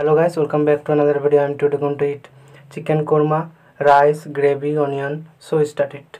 hello guys welcome back to another video. I'm today going to eat chicken korma rice gravy onion. So start it.